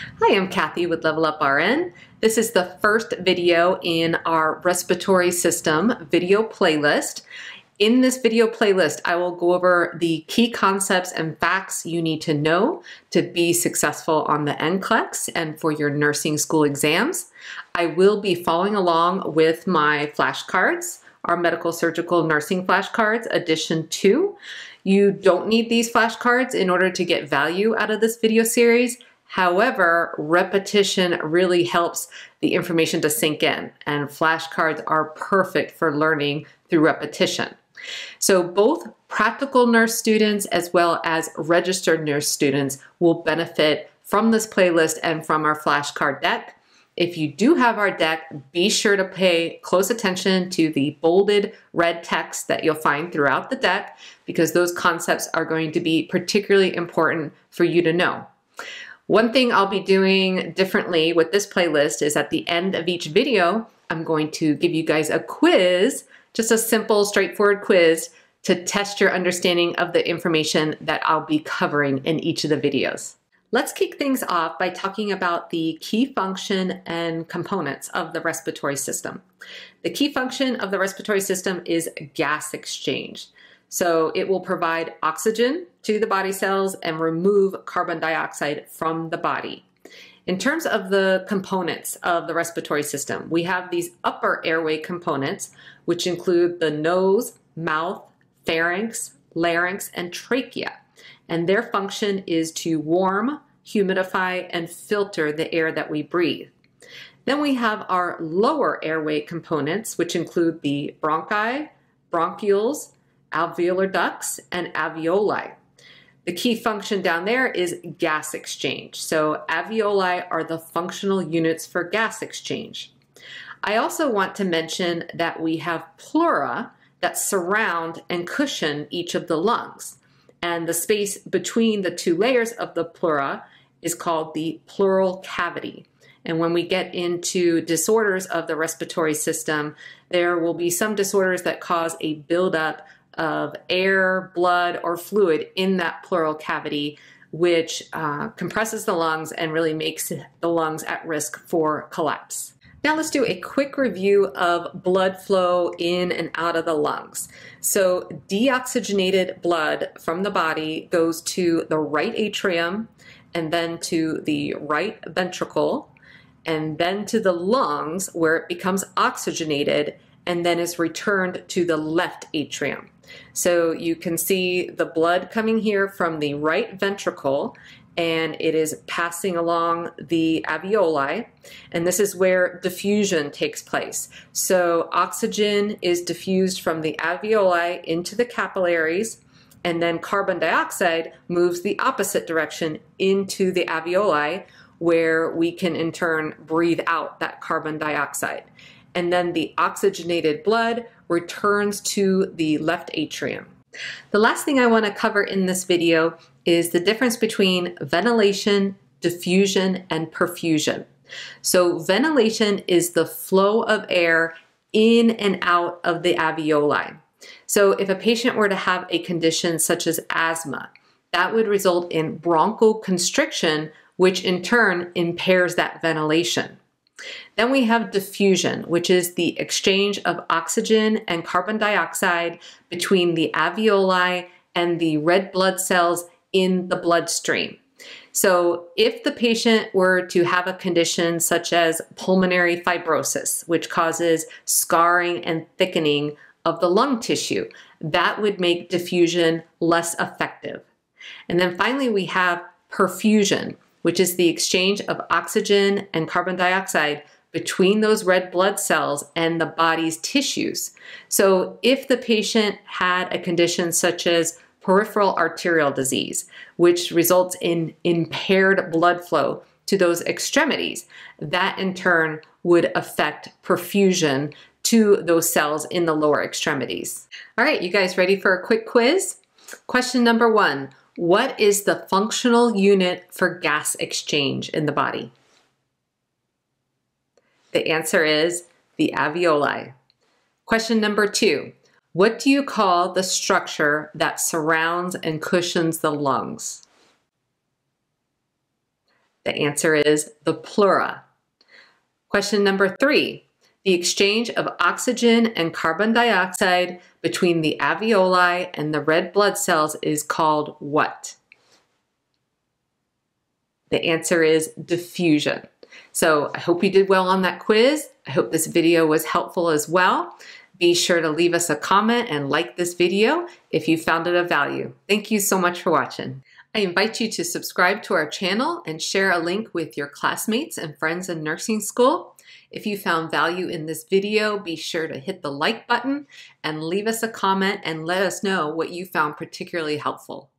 Hi, I'm Cathy with Level Up RN. This is the first video in our respiratory system video playlist. In this video playlist, I will go over the key concepts and facts you need to know to be successful on the NCLEX and for your nursing school exams. I will be following along with my flashcards, our medical surgical nursing flashcards, edition two. You don't need these flashcards in order to get value out of this video series. However, repetition really helps the information to sink in, and flashcards are perfect for learning through repetition. So both practical nurse students as well as registered nurse students will benefit from this playlist and from our flashcard deck. If you do have our deck, be sure to pay close attention to the bolded red text that you'll find throughout the deck because those concepts are going to be particularly important for you to know. One thing I'll be doing differently with this playlist is at the end of each video, I'm going to give you guys a quiz, just a simple, straightforward quiz to test your understanding of the information that I'll be covering in each of the videos. Let's kick things off by talking about the key function and components of the respiratory system. The key function of the respiratory system is gas exchange. So it will provide oxygen to the body cells and remove carbon dioxide from the body. In terms of the components of the respiratory system, we have these upper airway components, which include the nose, mouth, pharynx, larynx, and trachea. And their function is to warm, humidify, and filter the air that we breathe. Then we have our lower airway components, which include the bronchi, bronchioles, alveolar ducts, and alveoli. The key function down there is gas exchange. So alveoli are the functional units for gas exchange. I also want to mention that we have pleura that surround and cushion each of the lungs. And the space between the two layers of the pleura is called the pleural cavity. And when we get into disorders of the respiratory system, there will be some disorders that cause a buildup of air, blood, or fluid in that pleural cavity, which uh, compresses the lungs and really makes the lungs at risk for collapse. Now let's do a quick review of blood flow in and out of the lungs. So deoxygenated blood from the body goes to the right atrium and then to the right ventricle and then to the lungs where it becomes oxygenated and then is returned to the left atrium. So you can see the blood coming here from the right ventricle and it is passing along the alveoli and this is where diffusion takes place. So oxygen is diffused from the alveoli into the capillaries and then carbon dioxide moves the opposite direction into the alveoli where we can in turn breathe out that carbon dioxide and then the oxygenated blood returns to the left atrium. The last thing I want to cover in this video is the difference between ventilation, diffusion, and perfusion. So ventilation is the flow of air in and out of the alveoli. So if a patient were to have a condition such as asthma, that would result in bronchoconstriction, which in turn impairs that ventilation. Then we have diffusion, which is the exchange of oxygen and carbon dioxide between the alveoli and the red blood cells in the bloodstream. So if the patient were to have a condition such as pulmonary fibrosis, which causes scarring and thickening of the lung tissue, that would make diffusion less effective. And then finally, we have perfusion, which is the exchange of oxygen and carbon dioxide between those red blood cells and the body's tissues. So if the patient had a condition such as peripheral arterial disease, which results in impaired blood flow to those extremities, that in turn would affect perfusion to those cells in the lower extremities. All right, you guys ready for a quick quiz? Question number one, what is the functional unit for gas exchange in the body? The answer is the alveoli. Question number two. What do you call the structure that surrounds and cushions the lungs? The answer is the pleura. Question number three. The exchange of oxygen and carbon dioxide between the alveoli and the red blood cells is called what? The answer is diffusion. So I hope you did well on that quiz. I hope this video was helpful as well. Be sure to leave us a comment and like this video if you found it of value. Thank you so much for watching. I invite you to subscribe to our channel and share a link with your classmates and friends in nursing school. If you found value in this video, be sure to hit the like button and leave us a comment and let us know what you found particularly helpful.